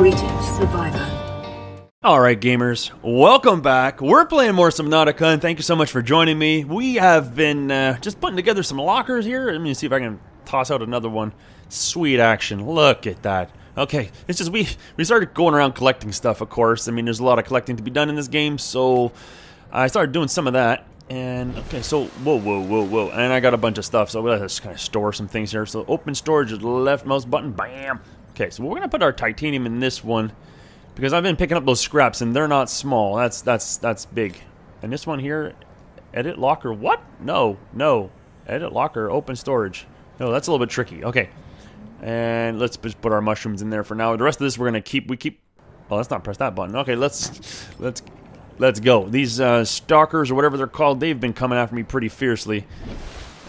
Survivor. Alright gamers, welcome back. We're playing more Subnautica and thank you so much for joining me. We have been uh, just putting together some lockers here. Let me see if I can toss out another one. Sweet action, look at that. Okay, it's just we, we started going around collecting stuff of course. I mean there's a lot of collecting to be done in this game so I started doing some of that. And okay, so whoa, whoa, whoa, whoa, and I got a bunch of stuff, so let's just kind of store some things here. So open storage left mouse button, bam. Okay, so we're gonna put our titanium in this one because I've been picking up those scraps and they're not small. That's that's that's big. And this one here, edit locker. What? No, no, edit locker, open storage. No, that's a little bit tricky. Okay, and let's just put our mushrooms in there for now. The rest of this we're gonna keep. We keep. Well, let's not press that button. Okay, let's let's Let's go. These uh, stalkers or whatever they're called, they've been coming after me pretty fiercely.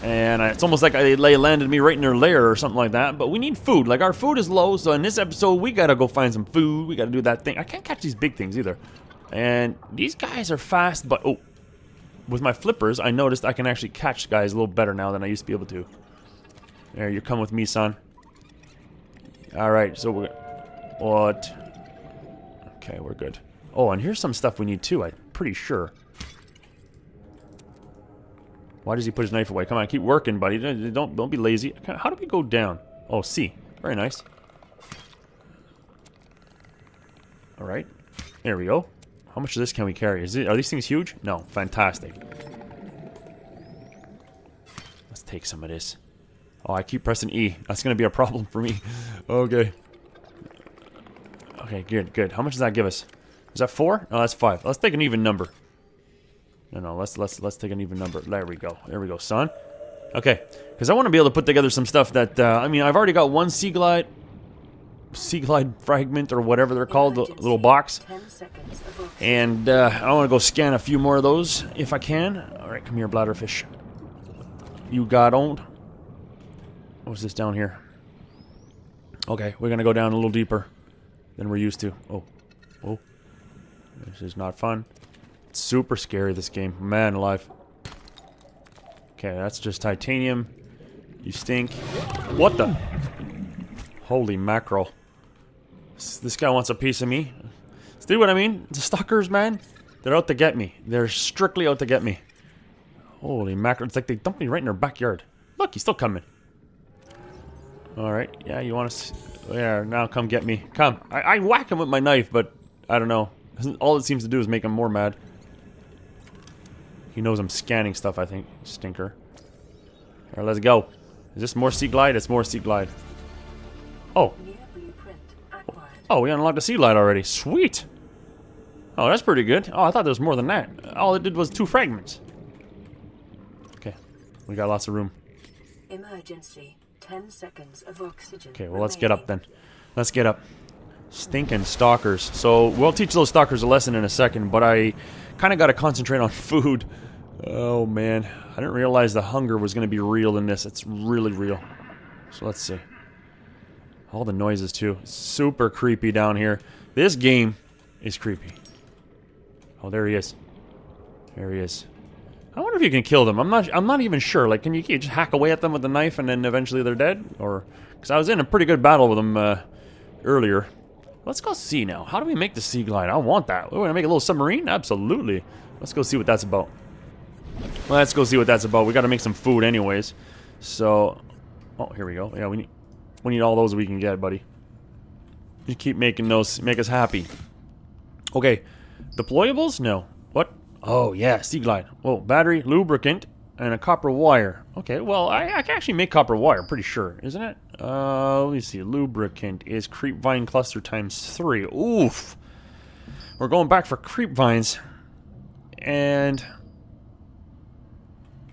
And it's almost like they landed me right in their lair or something like that. But we need food. Like, our food is low, so in this episode, we gotta go find some food. We gotta do that thing. I can't catch these big things either. And these guys are fast, but... Oh, with my flippers, I noticed I can actually catch guys a little better now than I used to be able to. There, you come with me, son. Alright, so we're... What? Okay, we're good. Oh, and here's some stuff we need too, I'm pretty sure. Why does he put his knife away? Come on, keep working, buddy. Don't don't be lazy. How do we go down? Oh, C. Very nice. All right. There we go. How much of this can we carry? Is it, are these things huge? No. Fantastic. Let's take some of this. Oh, I keep pressing E. That's going to be a problem for me. okay. Okay, good, good. How much does that give us? Is that four? No, that's five. Let's take an even number. No, no, let's let's let's take an even number. There we go. There we go, son. Okay, because I want to be able to put together some stuff that uh, I mean, I've already got one sea glide, sea glide fragment or whatever they're called, the little box, and uh, I want to go scan a few more of those if I can. All right, come here, bladderfish. You got owned. What's this down here? Okay, we're gonna go down a little deeper than we're used to. Oh, oh. This is not fun. It's super scary, this game. Man alive. Okay, that's just titanium. You stink. What the? Holy mackerel. This guy wants a piece of me. See what I mean? The stalkers, man. They're out to get me. They're strictly out to get me. Holy mackerel. It's like they dumped me right in their backyard. Look, he's still coming. Alright, yeah, you want to... Yeah, now come get me. Come. I, I whack him with my knife, but I don't know. All it seems to do is make him more mad. He knows I'm scanning stuff, I think. Stinker. Alright, let's go. Is this more Sea Glide? It's more Sea Glide. Oh. Oh, we unlocked the Sea Glide already. Sweet! Oh, that's pretty good. Oh, I thought there was more than that. All it did was two fragments. Okay. We got lots of room. Emergency. Ten seconds of oxygen. Okay, well, let's get up then. Let's get up. Stinking stalkers. So we'll teach those stalkers a lesson in a second, but I kind of got to concentrate on food. Oh man, I didn't realize the hunger was going to be real in this. It's really real. So let's see. All the noises too. Super creepy down here. This game is creepy. Oh, there he is. There he is. I wonder if you can kill them. I'm not. I'm not even sure. Like, can you, can you just hack away at them with a knife and then eventually they're dead? Or because I was in a pretty good battle with them uh, earlier. Let's go see now. How do we make the sea glide? I want that. We're gonna make a little submarine? Absolutely. Let's go see what that's about. Let's go see what that's about. We gotta make some food anyways. So, oh, here we go. Yeah, we need, we need all those we can get, buddy. You keep making those, make us happy. Okay, deployables? No. What? Oh, yeah, sea glide. Whoa, battery, lubricant, and a copper wire. Okay, well, I, I, can actually make copper wire, pretty sure, isn't it? Uh, let me see. Lubricant is creep vine cluster times three. Oof. We're going back for creep vines. And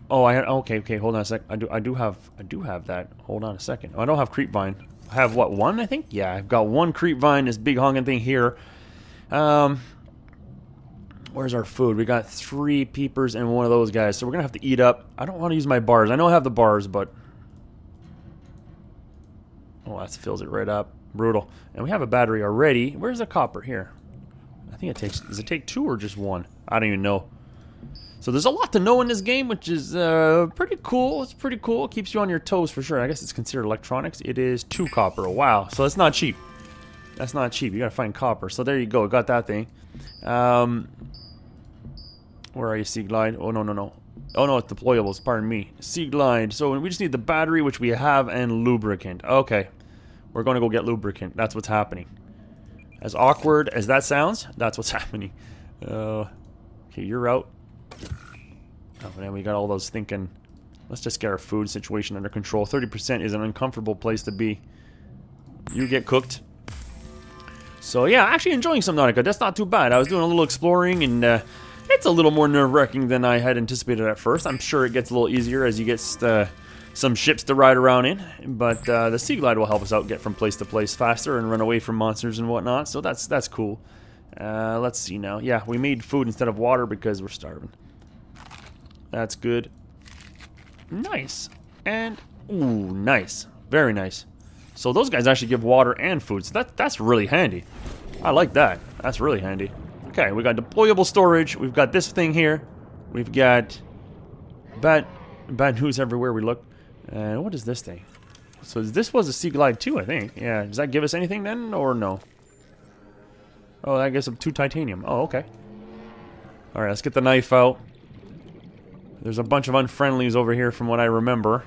oh, I okay, okay. Hold on a sec. I do, I do have, I do have that. Hold on a second. Oh, I don't have creep vine. I have what one? I think. Yeah, I've got one creep vine. This big honking thing here. Um, Where's our food? We got three peepers and one of those guys. So we're going to have to eat up. I don't want to use my bars. I know I have the bars, but... Oh, that fills it right up. Brutal. And we have a battery already. Where's the copper? Here. I think it takes... Does it take two or just one? I don't even know. So there's a lot to know in this game, which is uh, pretty cool. It's pretty cool. It keeps you on your toes for sure. I guess it's considered electronics. It is two copper. Wow. So it's not cheap. That's not cheap. You gotta find copper. So there you go. Got that thing. Um, where are you, Sea Glide? Oh, no, no, no. Oh, no, it's deployables. Pardon me. Sea Glide. So we just need the battery, which we have, and lubricant. Okay. We're going to go get lubricant. That's what's happening. As awkward as that sounds, that's what's happening. Uh, okay, you're out. Oh, man, we got all those thinking. Let's just get our food situation under control. 30% is an uncomfortable place to be. You get cooked. So yeah, actually enjoying Subnautica. That's not too bad. I was doing a little exploring and uh, it's a little more nerve-wracking than I had anticipated at first. I'm sure it gets a little easier as you get uh, some ships to ride around in, but uh, the Sea Glide will help us out get from place to place faster and run away from monsters and whatnot. So that's that's cool. Uh, let's see now. Yeah, we made food instead of water because we're starving. That's good. Nice. And ooh, nice. Very nice. So those guys actually give water and food. So that that's really handy. I like that. That's really handy. Okay, we got deployable storage. We've got this thing here. We've got bad, bad news everywhere we look. And what is this thing? So this was a Sea Glide too, I think. Yeah, does that give us anything then, or no? Oh, that gives us two titanium. Oh, okay. Alright, let's get the knife out. There's a bunch of unfriendlies over here from what I remember.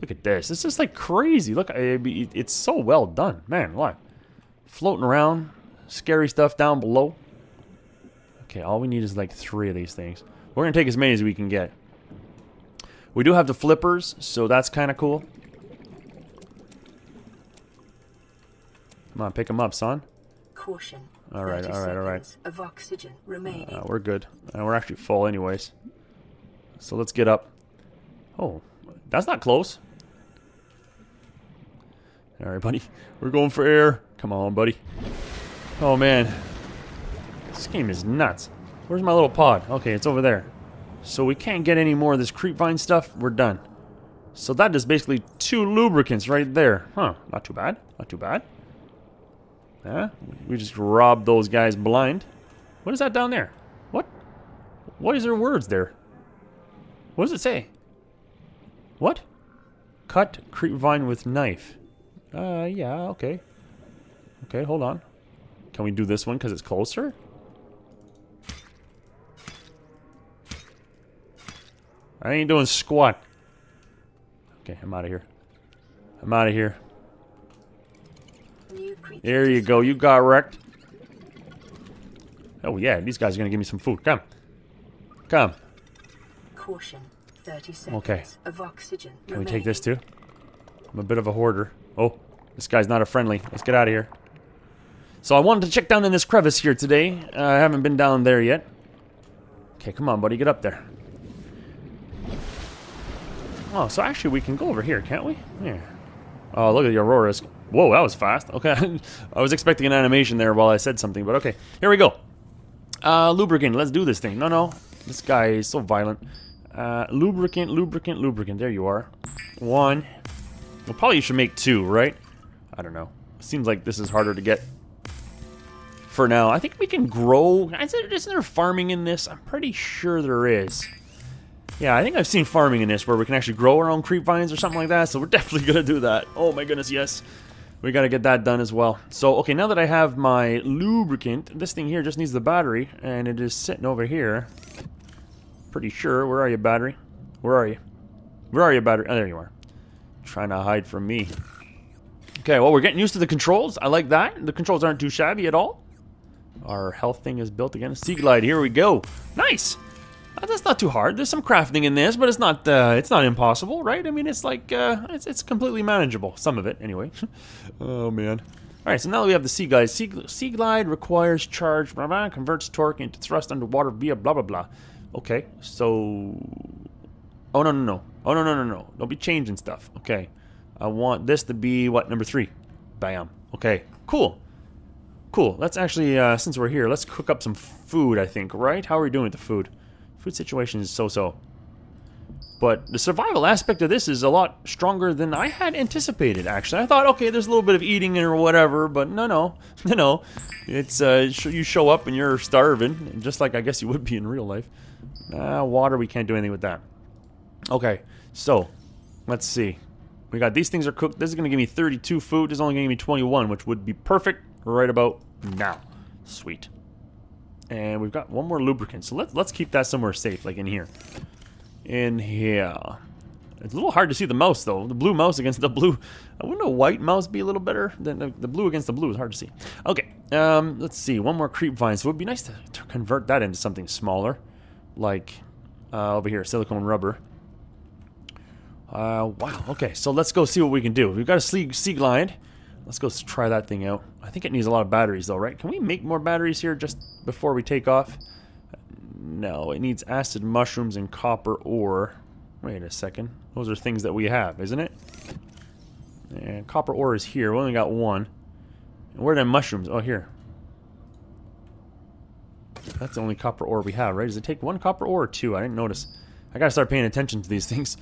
Look at this. This is like crazy. Look, it's so well done. Man, what? Floating around. Scary stuff down below. Okay, all we need is like three of these things. We're going to take as many as we can get. We do have the flippers, so that's kind of cool. Come on, pick them up, son. Caution. All right, all right, all right. Of oxygen remaining. Uh, we're good. Uh, we're actually full anyways. So let's get up. Oh, that's not close. All right, buddy. We're going for air. Come on, buddy. Oh, man. This game is nuts. Where's my little pod? Okay, it's over there. So we can't get any more of this creepvine stuff. We're done. So that is basically two lubricants right there. Huh, not too bad. Not too bad. Yeah, we just robbed those guys blind. What is that down there? What? What is their words there? What does it say? What? Cut creepvine with knife. Uh, yeah, okay. Okay, hold on. Can we do this one because it's closer? I ain't doing squat. Okay, I'm out of here. I'm out of here. There you go. You got wrecked. Oh, yeah. These guys are going to give me some food. Come. Come. Caution. 30 seconds okay. of oxygen Can we take this too? I'm a bit of a hoarder. Oh, this guy's not a friendly. Let's get out of here. So I wanted to check down in this crevice here today. Uh, I haven't been down there yet. Okay, come on, buddy. Get up there. Oh, so actually we can go over here, can't we? Yeah. Oh, look at the auroras. Whoa, that was fast. Okay, I was expecting an animation there while I said something, but okay. Here we go. Uh, lubricant, let's do this thing. No, no, this guy is so violent. Uh, lubricant, lubricant, lubricant. There you are. One. Well, probably you should make two, right? I don't know. Seems like this is harder to get for now. I think we can grow. Isn't there farming in this? I'm pretty sure there is. Yeah, I think I've seen farming in this where we can actually grow our own creep vines or something like that, so we're definitely to do that. Oh my goodness, yes. We got to get that done as well. So, okay, now that I have my lubricant, this thing here just needs the battery, and it is sitting over here. Pretty sure. Where are you, battery? Where are you? Where are you, battery? Oh, there you are. Trying to hide from me. Okay, well, we're getting used to the controls. I like that. The controls aren't too shabby at all. Our health thing is built again. Sea Glide, here we go. Nice! Uh, that's not too hard. There's some crafting in this, but it's not uh, it's not impossible, right? I mean, it's like uh, it's, it's completely manageable. Some of it, anyway. oh man. All right, so now that we have the Sea Glide. Sea, sea Glide requires charge, blah, blah, converts torque into thrust underwater via blah blah blah. Okay, so oh no no no oh no no no no don't be changing stuff. Okay, I want this to be what number three. Bam. Okay, cool. Cool. Let's actually, uh, since we're here, let's cook up some food, I think, right? How are we doing with the food? Food situation is so-so. But the survival aspect of this is a lot stronger than I had anticipated, actually. I thought, okay, there's a little bit of eating or whatever, but no, no, no, no. It's, uh, you show up and you're starving, just like I guess you would be in real life. Uh, water, we can't do anything with that. Okay, so, let's see. We got these things are cooked. This is going to give me 32 food. This is only going to give me 21, which would be perfect right about now. Sweet. And we've got one more lubricant. So let's, let's keep that somewhere safe, like in here. In here. It's a little hard to see the mouse, though. The blue mouse against the blue. I wouldn't a white mouse be a little better than the, the blue against the blue is hard to see. Okay, um, let's see. One more creep vine. So it would be nice to, to convert that into something smaller, like uh, over here, silicone rubber. Uh, wow. Okay, so let's go see what we can do. We've got a sea, sea glide. Let's go try that thing out. I think it needs a lot of batteries, though, right? Can we make more batteries here just before we take off? No, it needs acid mushrooms and copper ore. Wait a second. Those are things that we have, isn't it? And copper ore is here. We only got one. And where are the mushrooms? Oh, here. That's the only copper ore we have, right? Does it take one copper ore or two? I didn't notice. I gotta start paying attention to these things.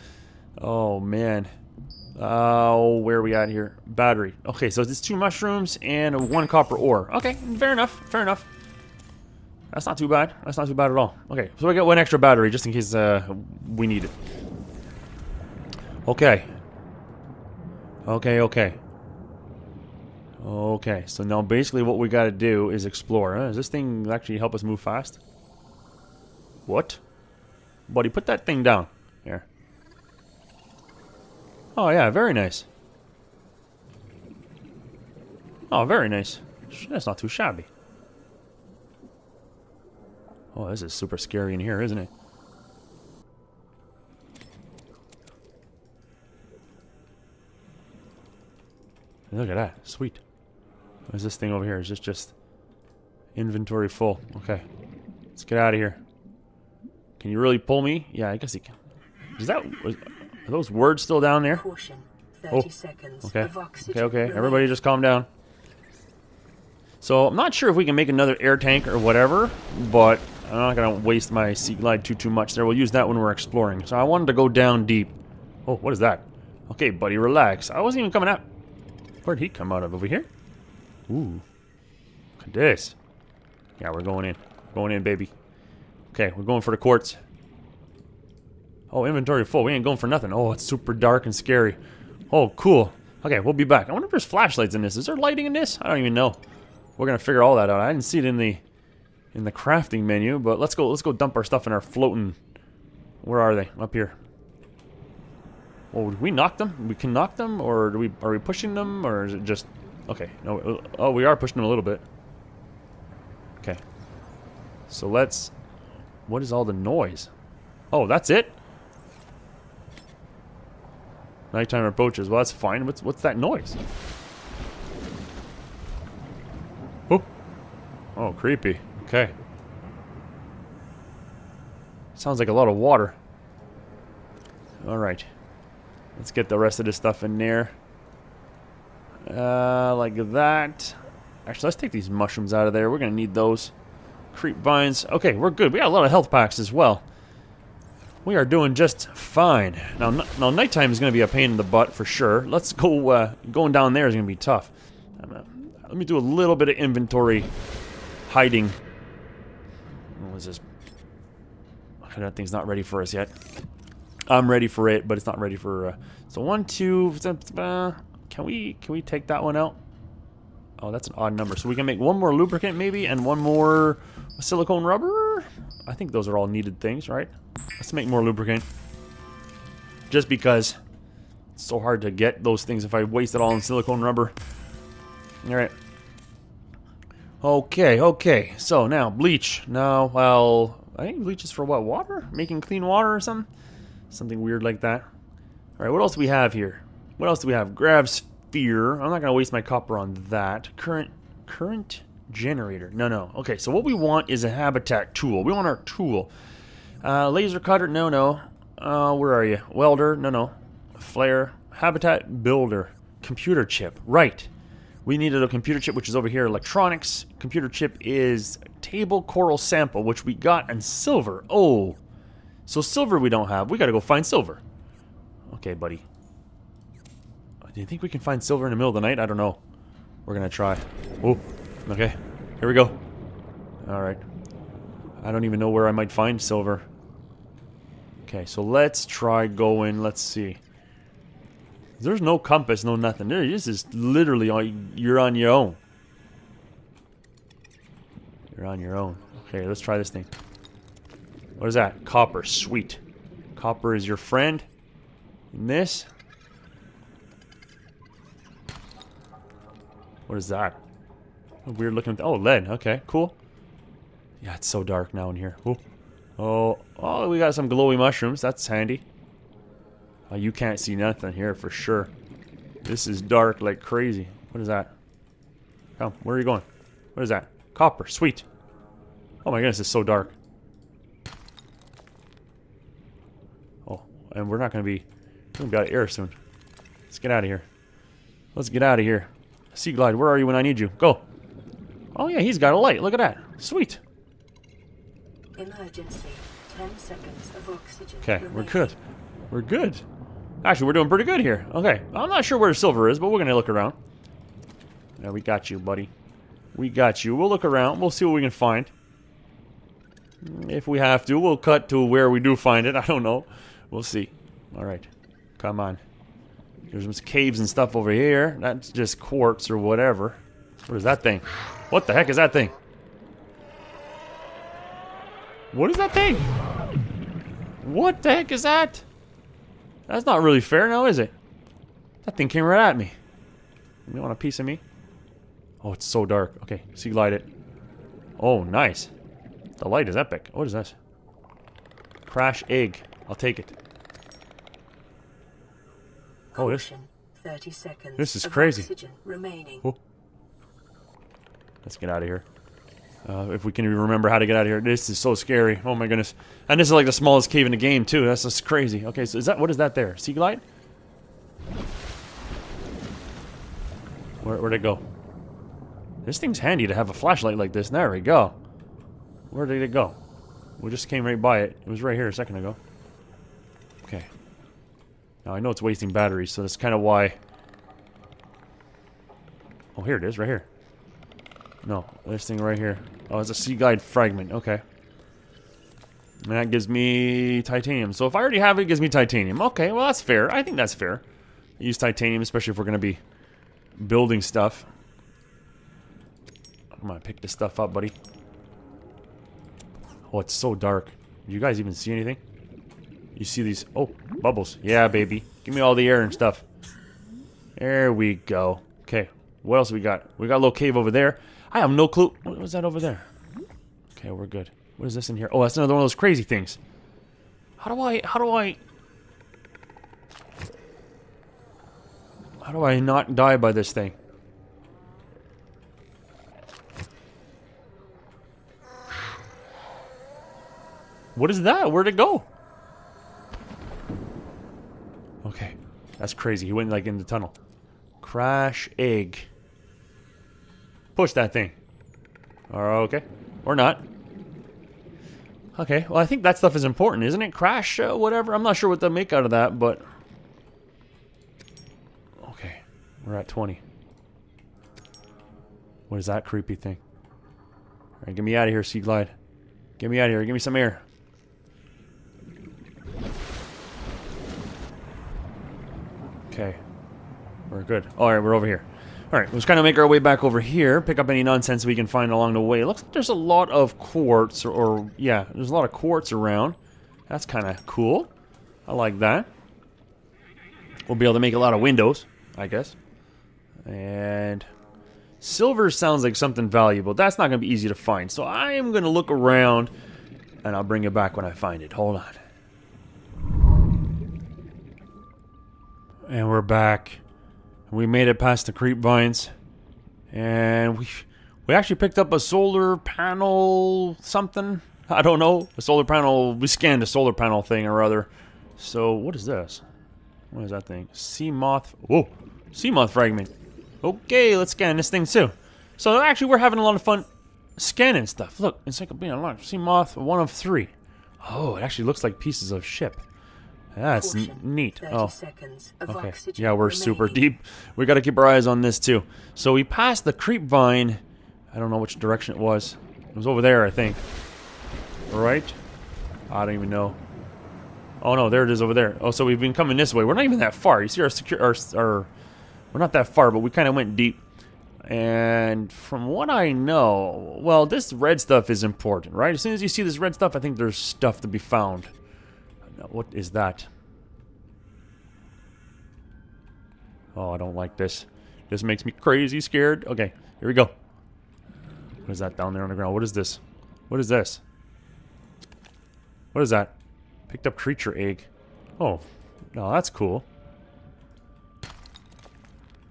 Oh, man. Uh, where are we at here? Battery. Okay, so it's two mushrooms and one copper ore. Okay, fair enough. Fair enough. That's not too bad. That's not too bad at all. Okay, so I got one extra battery just in case uh, we need it. Okay. Okay, okay. Okay, so now basically what we got to do is explore. Uh, Does this thing actually help us move fast? What? Buddy, put that thing down. Oh, yeah, very nice. Oh, very nice. That's not too shabby. Oh, this is super scary in here, isn't it? Look at that. Sweet. What is this thing over here? Is this just inventory full? Okay. Let's get out of here. Can you really pull me? Yeah, I guess he can. Is that... Are those words still down there? Caution. 30 oh. seconds Okay. Okay, okay. Everybody just calm down. So, I'm not sure if we can make another air tank or whatever, but I'm not going to waste my Sea Glide too, too much there. We'll use that when we're exploring. So, I wanted to go down deep. Oh, what is that? Okay, buddy, relax. I wasn't even coming out. Where'd he come out of? Over here? Ooh. Look at this. Yeah, we're going in. Going in, baby. Okay, we're going for the quartz. Oh, inventory full. We ain't going for nothing. Oh, it's super dark and scary. Oh, cool. Okay, we'll be back. I wonder if there's flashlights in this. Is there lighting in this? I don't even know. We're gonna figure all that out. I didn't see it in the in the crafting menu, but let's go let's go dump our stuff in our floating where are they? Up here. Oh, did we knock them? We can knock them, or do we are we pushing them, or is it just okay? No, oh, we are pushing them a little bit. Okay. So let's. What is all the noise? Oh, that's it. Nighttime approaches. Well, that's fine. What's what's that noise? Oh, oh, creepy. Okay. Sounds like a lot of water. All right. Let's get the rest of this stuff in there. Uh, like that. Actually, let's take these mushrooms out of there. We're going to need those. Creep vines. Okay, we're good. We got a lot of health packs as well. We are doing just fine. Now, now nighttime is going to be a pain in the butt for sure. Let's go, uh, going down there is going to be tough. Uh, let me do a little bit of inventory hiding. What was this? Okay, that thing's not ready for us yet. I'm ready for it, but it's not ready for. Uh, so one, two. Uh, can we can we take that one out? Oh, that's an odd number. So we can make one more lubricant maybe, and one more silicone rubber. I think those are all needed things, right? Let's make more lubricant. Just because it's so hard to get those things if I waste it all in silicone rubber. All right. Okay, okay. So now bleach. Now, well, I think bleach is for what? Water? Making clean water or something? Something weird like that. All right, what else do we have here? What else do we have? Grav sphere. I'm not gonna waste my copper on that. Current, current generator. No, no. Okay, so what we want is a habitat tool. We want our tool. Uh, laser cutter. No, no. Uh, where are you? Welder. No, no. Flare. Habitat builder. Computer chip. Right. We needed a computer chip, which is over here. Electronics. Computer chip is table coral sample, which we got in silver. Oh. So silver we don't have. We gotta go find silver. Okay, buddy. Do you think we can find silver in the middle of the night? I don't know. We're gonna try. Oh, okay. Here we go. Alright. I don't even know where I might find silver. Okay, so let's try going. Let's see. There's no compass, no nothing. There, this is literally on, you're on your own. You're on your own. Okay, let's try this thing. What is that? Copper. Sweet. Copper is your friend. And this. What is that? A weird looking. oh, lead. Okay, cool. Yeah, it's so dark now in here. Oh, oh, oh, we got some glowy mushrooms. That's handy. Oh, you can't see nothing here for sure. This is dark like crazy. What is that? Come, where are you going? What is that? Copper. Sweet. Oh my goodness, it's so dark. Oh, and we're not going to be... Out of air soon. Let's get out of here. Let's get out of here. Sea Glide, where are you when I need you? Go. Oh yeah, he's got a light. Look at that. Sweet. Emergency. 10 seconds of oxygen. Okay, we're good. We're good. Actually, we're doing pretty good here. Okay, I'm not sure where silver is, but we're gonna look around. Yeah, we got you, buddy. We got you. We'll look around. We'll see what we can find. If we have to, we'll cut to where we do find it. I don't know. We'll see. All right, come on. There's some caves and stuff over here. That's just quartz or whatever. What is that thing? What the heck is that thing? What is that thing? What the heck is that? That's not really fair now, is it? That thing came right at me. You want a piece of me? Oh, it's so dark. Okay, sea glide it. Oh, nice. The light is epic. What is this? Crash egg. I'll take it. Oh, this. 30 seconds. This is crazy. Oh. Let's get out of here. Uh, if we can remember how to get out of here. This is so scary. Oh my goodness. And this is like the smallest cave in the game too. That's just crazy. Okay, so is that what is that there? Sea glide? Where, where'd it go? This thing's handy to have a flashlight like this. There we go. Where did it go? We just came right by it. It was right here a second ago. Okay. Now I know it's wasting batteries, so that's kind of why. Oh, here it is, right here. No, this thing right here. Oh, it's a sea glide fragment. Okay. And that gives me titanium. So if I already have it, it gives me titanium. Okay, well that's fair. I think that's fair. use titanium, especially if we're going to be building stuff. I'm going to pick this stuff up, buddy. Oh, it's so dark. Do you guys even see anything? You see these? Oh, bubbles. Yeah, baby. Give me all the air and stuff. There we go. Okay, what else we got? We got a little cave over there. I have no clue. What was that over there? Okay, we're good. What is this in here? Oh, that's another one of those crazy things. How do I... How do I... How do I not die by this thing? What is that? Where'd it go? Okay. That's crazy. He went like in the tunnel. Crash egg. Push that thing. Okay. Or not. Okay. Well, I think that stuff is important, isn't it? Crash, uh, whatever. I'm not sure what they'll make out of that, but... Okay. We're at 20. What is that creepy thing? Alright, get me out of here, Sea Glide. Get me out of here. Give me some air. Okay. We're good. Alright, we're over here. Alright, let's kind of make our way back over here, pick up any nonsense we can find along the way. It looks like there's a lot of quartz, or, or yeah, there's a lot of quartz around. That's kind of cool. I like that. We'll be able to make a lot of windows, I guess. And silver sounds like something valuable. That's not going to be easy to find. So I am going to look around, and I'll bring it back when I find it. Hold on. And we're back. We made it past the creep vines. And we we actually picked up a solar panel something. I don't know. A solar panel. We scanned a solar panel thing or other. So what is this? What is that thing? Sea moth. Whoa. Sea moth fragment. Okay, let's scan this thing too. So actually we're having a lot of fun scanning stuff. Look, encyclopedia unlocked. Sea moth one of three. Oh, it actually looks like pieces of ship. That's neat. Oh. Okay. Yeah, we're super deep. We got to keep our eyes on this too. So we passed the creep vine. I don't know which direction it was. It was over there, I think. Right? I don't even know. Oh no, there it is over there. Oh, so we've been coming this way. We're not even that far. You see our secure, our, our we're not that far, but we kind of went deep. And from what I know, well, this red stuff is important, right? As soon as you see this red stuff, I think there's stuff to be found. What is that? Oh, I don't like this. This makes me crazy scared. Okay, here we go. What is that down there on the ground? What is this? What is this? What is that? Picked up creature egg. Oh, no, that's cool.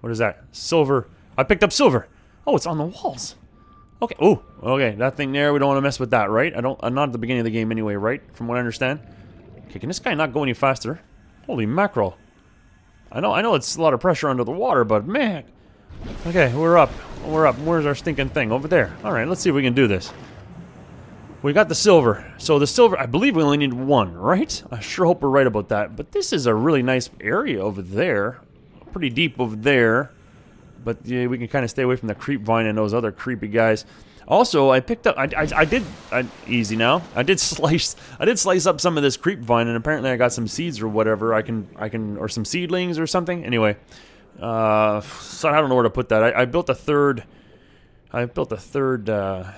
What is that? Silver. I picked up silver. Oh, it's on the walls. Okay. Oh, okay. That thing there, we don't want to mess with that, right? I don't. I'm not at the beginning of the game anyway, right? From what I understand. Okay, can this guy not go any faster? Holy mackerel. I know, I know it's a lot of pressure under the water, but man. Okay, we're up. We're up. Where's our stinking thing? Over there. All right, let's see if we can do this. We got the silver. So the silver, I believe we only need one, right? I sure hope we're right about that. But this is a really nice area over there. Pretty deep over there. But yeah, we can kind of stay away from the creep vine and those other creepy guys. Also, I picked up. I, I, I did I, easy now. I did slice. I did slice up some of this creep vine, and apparently I got some seeds or whatever. I can I can or some seedlings or something. Anyway, uh, so I don't know where to put that. I, I built a third. I built a third. Uh,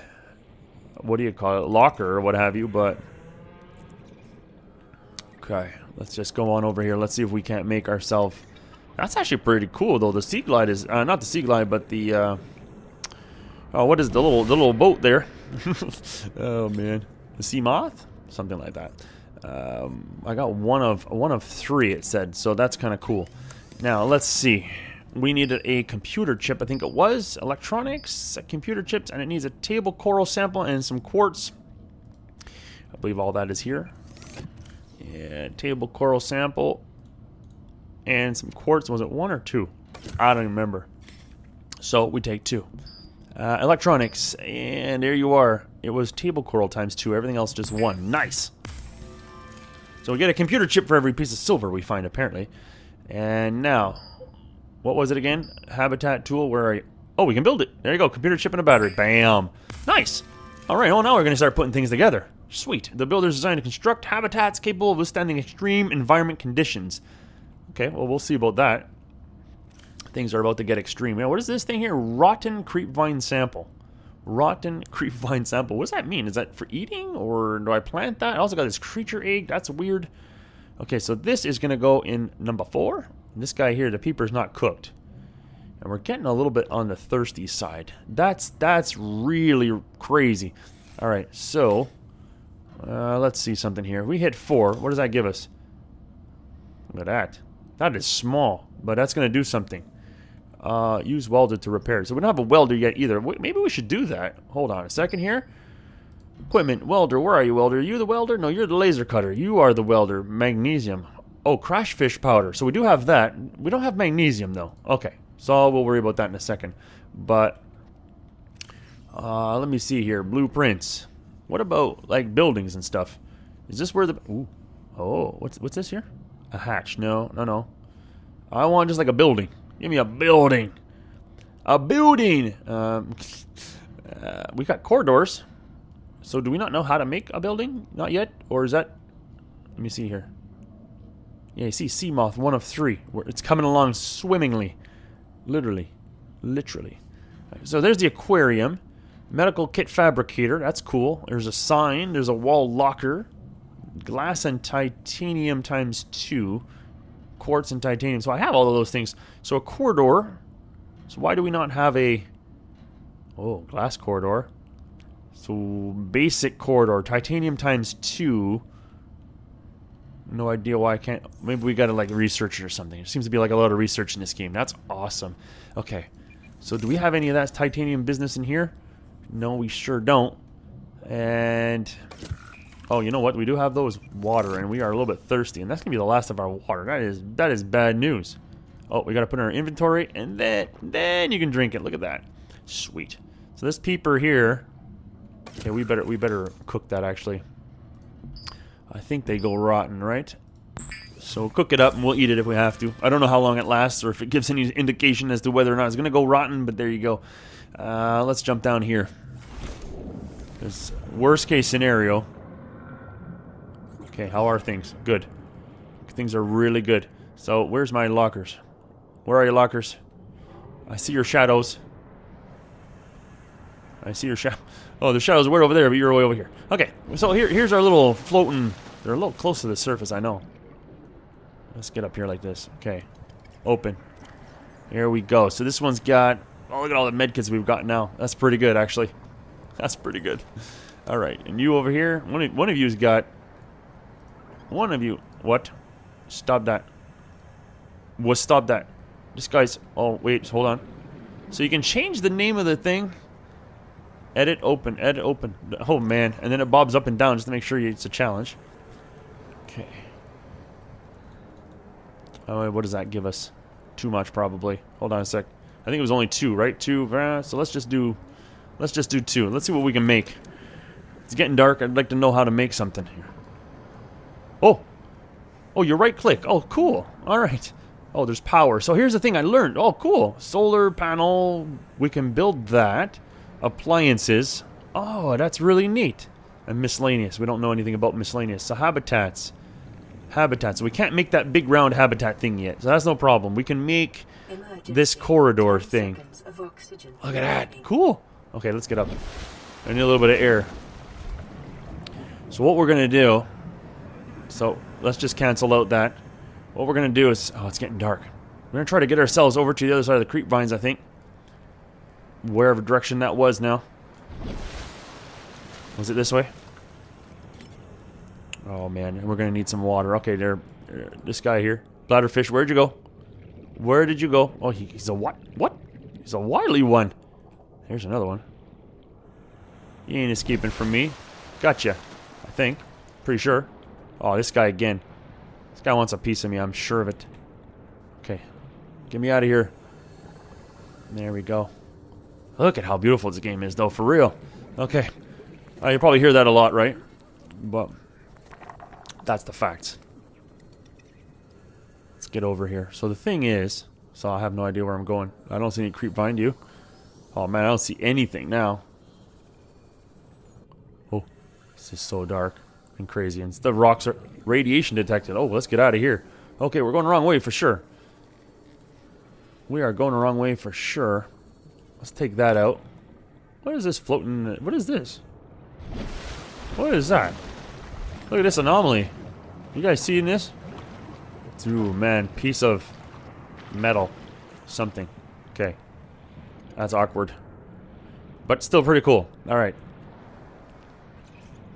what do you call it? Locker or what have you. But okay, let's just go on over here. Let's see if we can't make ourselves. That's actually pretty cool, though. The sea glide is uh, not the sea glide, but the. Oh, what is the little the little boat there? oh man, the sea moth, something like that. Um, I got one of one of three. It said so. That's kind of cool. Now let's see. We needed a computer chip. I think it was electronics, computer chips, and it needs a table coral sample and some quartz. I believe all that is here. Yeah, table coral sample and some quartz. Was it one or two? I don't remember. So we take two. Uh, electronics, and there you are. It was table coral times two, everything else just one. Nice! So we get a computer chip for every piece of silver we find, apparently. And now, what was it again? Habitat tool, where are you? Oh, we can build it. There you go, computer chip and a battery. Bam! Nice! Alright, well now we're to start putting things together. Sweet. The builder is designed to construct habitats capable of withstanding extreme environment conditions. Okay, well we'll see about that. Things are about to get extreme. what is this thing here? Rotten creepvine sample. Rotten creepvine sample. What does that mean? Is that for eating or do I plant that? I also got this creature egg. That's weird. Okay, so this is going to go in number four. This guy here, the peeper's not cooked. And we're getting a little bit on the thirsty side. That's that's really crazy. All right, so uh, let's see something here. We hit four. What does that give us? Look at that. That is small, but that's going to do something. Uh, use welder to repair. So we don't have a welder yet either. Maybe we should do that. Hold on a second here. Equipment, welder. Where are you, welder? Are you the welder? No, you're the laser cutter. You are the welder. Magnesium. Oh, crash fish powder. So we do have that. We don't have magnesium, though. Okay. So we'll worry about that in a second. But uh, let me see here. Blueprints. What about, like, buildings and stuff? Is this where the... Ooh. Oh, what's, what's this here? A hatch. No, no, no. I want just like a building. Give me a building. A building! Um, uh, we got corridors. So do we not know how to make a building? Not yet? Or is that... Let me see here. Yeah, you see Seamoth, one of three. It's coming along swimmingly. Literally. Literally. So there's the aquarium. Medical kit fabricator. That's cool. There's a sign. There's a wall locker. Glass and titanium times two quartz and titanium. So I have all of those things. So a corridor. So why do we not have a... Oh, glass corridor. So basic corridor. Titanium times two. No idea why I can't... Maybe we gotta like research it or something. It seems to be like a lot of research in this game. That's awesome. Okay. So do we have any of that titanium business in here? No, we sure don't. And Oh, you know what? We do have those water, and we are a little bit thirsty, and that's gonna be the last of our water. That is that is bad news. Oh, we gotta put in our inventory, and then then you can drink it. Look at that, sweet. So this peeper here. Okay, we better we better cook that actually. I think they go rotten, right? So cook it up, and we'll eat it if we have to. I don't know how long it lasts, or if it gives any indication as to whether or not it's gonna go rotten. But there you go. Uh, let's jump down here. This worst case scenario Okay, how are things? Good. Things are really good. So, where's my lockers? Where are your lockers? I see your shadows. I see your shadow. Oh, the shadows are way over there, but you're way over here. Okay, so here, here's our little floating. They're a little close to the surface, I know. Let's get up here like this. Okay, open. Here we go. So this one's got. Oh, look at all the medkits we've got now. That's pretty good, actually. That's pretty good. All right, and you over here. One of, one of you's got. One of you. What? Stop that. What? Stop that. This guy's. Oh wait, hold on. So you can change the name of the thing. Edit open. Edit open. Oh man, and then it bobs up and down just to make sure it's a challenge. Okay. Oh, what does that give us? Too much probably. Hold on a sec. I think it was only two, right? Two. So let's just do. Let's just do two. Let's see what we can make. It's getting dark. I'd like to know how to make something here. Oh. Oh, you right click. Oh, cool. All right. Oh, there's power. So here's the thing I learned. Oh, cool. Solar panel. We can build that. Appliances. Oh, that's really neat. And miscellaneous. We don't know anything about miscellaneous. So habitats. Habitats. So we can't make that big round habitat thing yet. So that's no problem. We can make Emergency. this corridor thing. seconds of oxygen Look at that. Cool. Okay, let's get up. I need a little bit of air. So what we're going to do... So let's just cancel out that. What we're going to do is... Oh, it's getting dark. We're going to try to get ourselves over to the other side of the creep vines, I think. Wherever direction that was now. Was it this way? Oh, man. We're going to need some water. Okay, there. there- This guy here. Bladderfish, where'd you go? Where did you go? Oh, he, he's a what? What? He's a wily one. Here's another one. You ain't escaping from me. Gotcha. I think. Pretty sure. Oh, this guy again. This guy wants a piece of me. I'm sure of it. Okay. Get me out of here. There we go. Look at how beautiful this game is, though, for real. Okay. Uh, you probably hear that a lot, right? But that's the facts. Let's get over here. So the thing is, so I have no idea where I'm going. I don't see any creep vine you? Oh man, I don't see anything now. Oh, this is so dark and crazy. And the rocks are radiation detected. Oh, let's get out of here. Okay, we're going the wrong way for sure. We are going the wrong way for sure. Let's take that out. What is this floating? What is this? What is that? Look at this anomaly. You guys seeing this? Ooh, man, piece of metal. Something. Okay. That's awkward. But still pretty cool. Alright.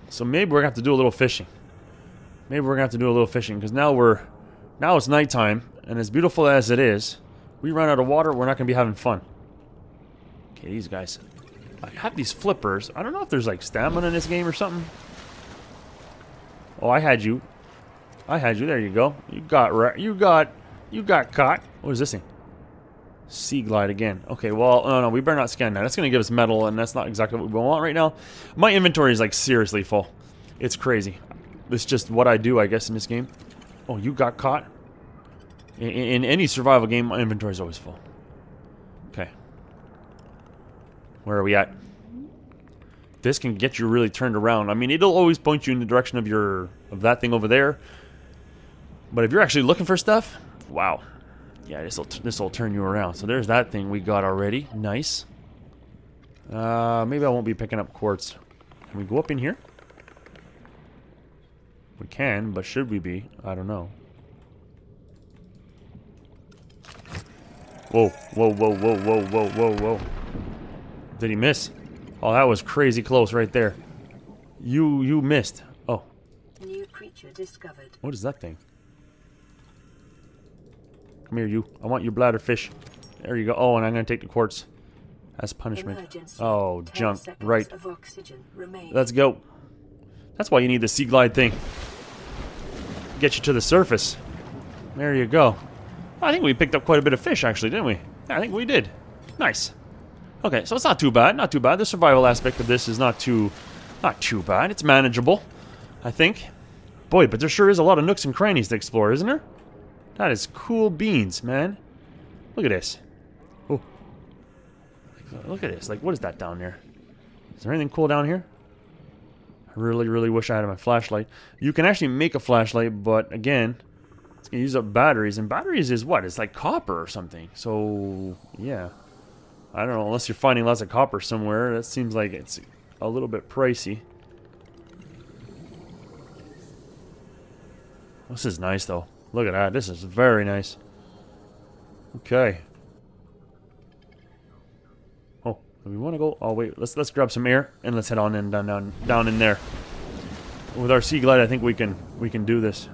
So maybe we're going to have to do a little fishing. Maybe we're going to have to do a little fishing because now we're... Now it's nighttime, and as beautiful as it is, we run out of water, we're not going to be having fun. Okay, these guys. I have these flippers. I don't know if there's like stamina in this game or something. Oh, I had you. I had you. There you go. You got right. You got. You got caught. What is this thing? Sea glide again. Okay, well, no, no, we better not scan that. That's going to give us metal, and that's not exactly what we want right now. My inventory is like seriously full. It's crazy. It's just what I do, I guess, in this game. Oh, you got caught? In, in any survival game, my inventory is always full. Okay. Where are we at? This can get you really turned around. I mean, it'll always point you in the direction of your of that thing over there. But if you're actually looking for stuff, wow. Yeah, this will this will turn you around. So there's that thing we got already. Nice. Uh, maybe I won't be picking up quartz. Can we go up in here? We can, but should we be? I don't know. Whoa, whoa, whoa, whoa, whoa, whoa, whoa, whoa. Did he miss? Oh, that was crazy close right there. You you missed. Oh, New creature discovered. what is that thing? Come here, you. I want your bladder fish. There you go. Oh, and I'm gonna take the quartz as punishment. Emergency. Oh, 10 junk. Right. Of oxygen remaining. Let's go. That's why you need the sea glide thing. Get you to the surface. There you go. I think we picked up quite a bit of fish, actually, didn't we? Yeah, I think we did. Nice. Okay, so it's not too bad. Not too bad. The survival aspect of this is not too, not too bad. It's manageable, I think. Boy, but there sure is a lot of nooks and crannies to explore, isn't there? That is cool beans, man. Look at this. Oh. Look at this. Like, what is that down there? Is there anything cool down here? I really, really wish I had my flashlight. You can actually make a flashlight, but again, It's gonna use up batteries, and batteries is what? It's like copper or something. So yeah, I don't know. Unless you're finding lots of copper somewhere, that seems like it's a little bit pricey. This is nice though. Look at that. This is very nice. Okay. Oh, we want to go? Oh wait, let's let's grab some air and let's head on in down down down in there. With our Seaglide, I think we can we can do this.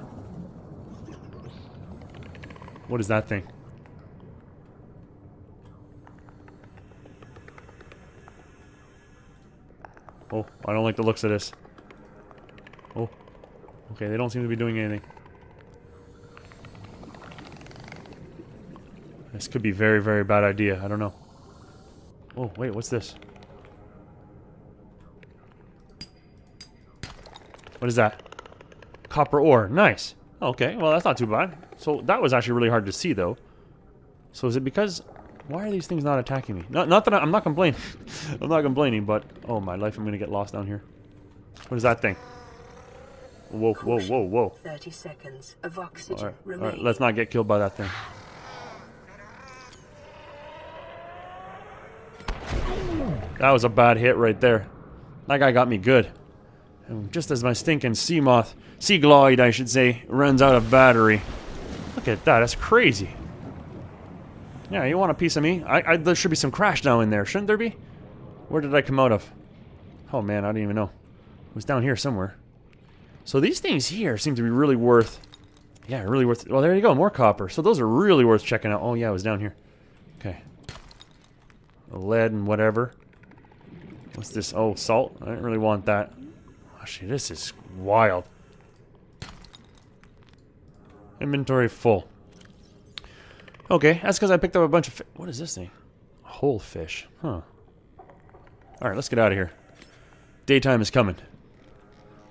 What is that thing? Oh, I don't like the looks of this. Oh. Okay, they don't seem to be doing anything. This could be very, very bad idea. I don't know. Oh, wait, what's this? What is that? Copper ore. Nice. Okay, well, that's not too bad. So that was actually really hard to see, though. So is it because... Why are these things not attacking me? Not, not that I, I'm not complaining. I'm not complaining, but... Oh, my life, I'm going to get lost down here. What is that thing? Whoa, whoa, whoa, whoa. 30 seconds of oxygen All right, all right, let's not get killed by that thing. That was a bad hit right there. That guy got me good. And just as my stinking Seamoth, sea glide, I should say, runs out of battery. Look at that, that's crazy. Yeah, you want a piece of me? I, I, there should be some crash down in there, shouldn't there be? Where did I come out of? Oh man, I don't even know. It was down here somewhere. So these things here seem to be really worth... Yeah, really worth... Well, there you go, more copper. So those are really worth checking out. Oh yeah, it was down here. Okay. Lead and whatever. What's this? Oh, salt? I didn't really want that. Actually, this is wild. Inventory full. Okay, that's because I picked up a bunch of... What is this thing? Holefish. Huh. Alright, let's get out of here. Daytime is coming.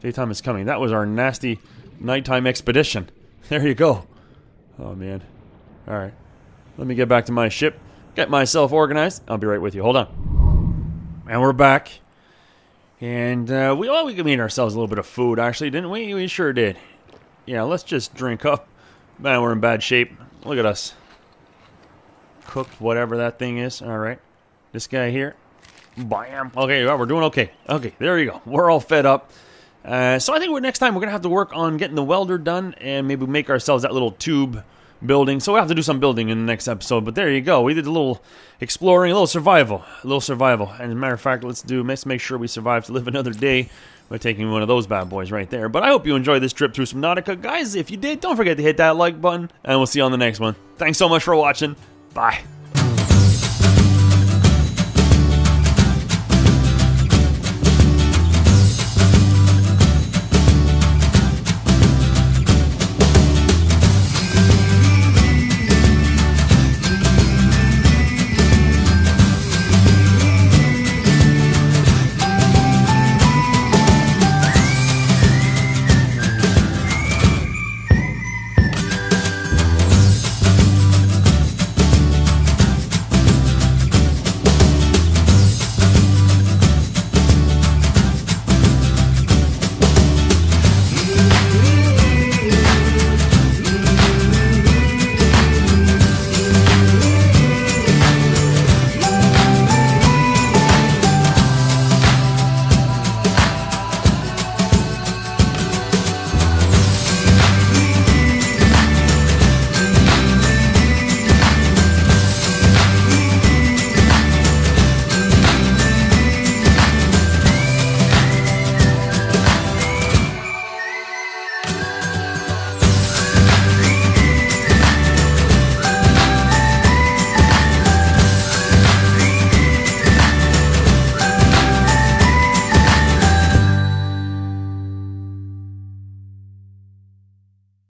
Daytime is coming. That was our nasty nighttime expedition. There you go. Oh, man. Alright. Let me get back to my ship. Get myself organized. I'll be right with you. Hold on. And we're back. And uh, we all we made ourselves a little bit of food, actually, didn't we? We sure did. Yeah, let's just drink up. Man, we're in bad shape. Look at us. Cooked whatever that thing is. All right. This guy here. Bam. Okay, well, we're doing okay. Okay, there you go. We're all fed up. Uh, so I think we're, next time we're going to have to work on getting the welder done and maybe make ourselves that little tube building. So we'll have to do some building in the next episode. But there you go. We did a little exploring, a little survival. A little survival. And as a matter of fact, let's do, let's make sure we survive to live another day by taking one of those bad boys right there. But I hope you enjoyed this trip through Subnautica. Guys, if you did, don't forget to hit that like button. And we'll see you on the next one. Thanks so much for watching. Bye.